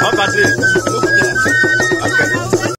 Vamos fazer.